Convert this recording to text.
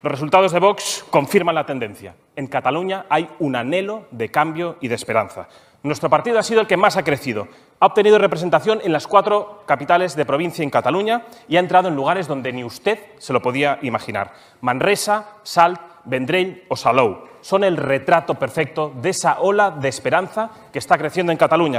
Los resultados de Vox confirman la tendencia. En Cataluña hay un anhelo de cambio y de esperanza. Nuestro partido ha sido el que más ha crecido. Ha obtenido representación en las cuatro capitales de provincia en Cataluña y ha entrado en lugares donde ni usted se lo podía imaginar. Manresa, Salt, Vendrell o Salou son el retrato perfecto de esa ola de esperanza que está creciendo en Cataluña.